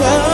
Medina